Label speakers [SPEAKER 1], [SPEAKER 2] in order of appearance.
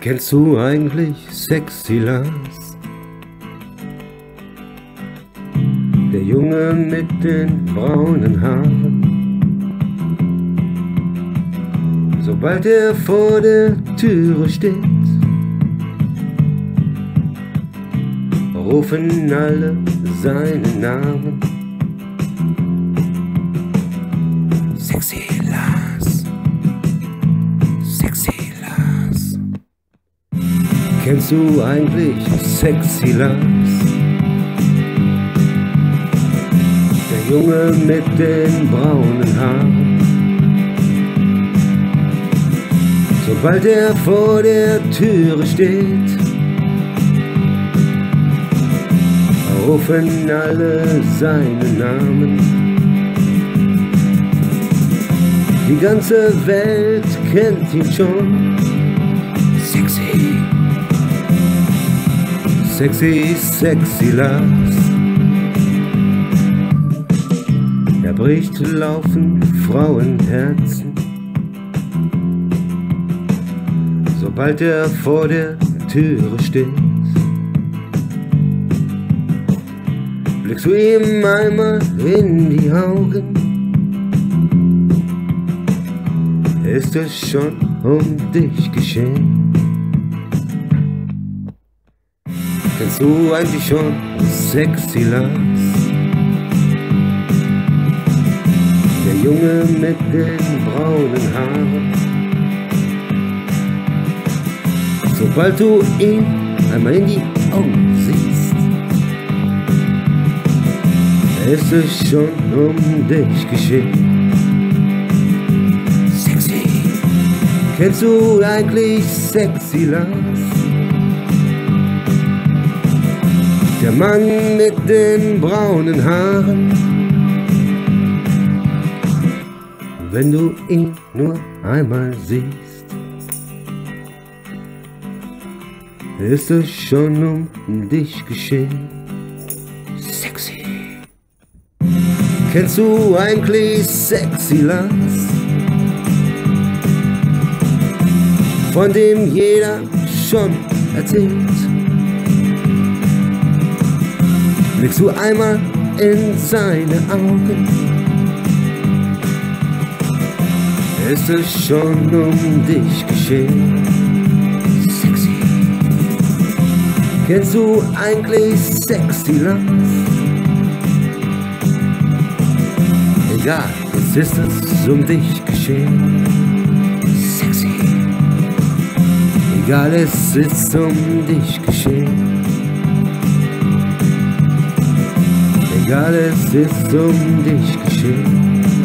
[SPEAKER 1] Kennst du eigentlich Sexy Lars? Der Junge mit den braunen Haaren. Sobald er vor der Türe steht, rufen alle seinen Namen. Sexy Kennst du eigentlich Sexy Lars? Der Junge mit den braunen Haaren. Sobald er vor der Türe steht, rufen alle seinen Namen. Die ganze Welt kennt ihn schon. Sexy, sexy, sexy Lars. Er bricht laufend Frauenherzen. Sobald er vor der Türe steht. blickst du ihm einmal in die Augen, ist es schon um dich geschehen. Kennst du eigentlich schon Sexy Lars? Der Junge mit den braunen Haaren. Sobald du ihn einmal in die Augen siehst, ist es schon um dich geschehen. Sexy. Kennst du eigentlich Sexy Lars? Der Mann mit den braunen Haaren. Wenn du ihn nur einmal siehst, ist es schon um dich geschehen. Sexy. Kennst du eigentlich Sexy Lars? Von dem jeder schon erzählt. Blickst du einmal in seine Augen, ist es schon um dich geschehen. Sexy. Kennst du eigentlich Sexy Lars? egal, es ist es um dich geschehen. Sexy. Egal, es ist um dich geschehen. Egal, es ist um dich geschehen.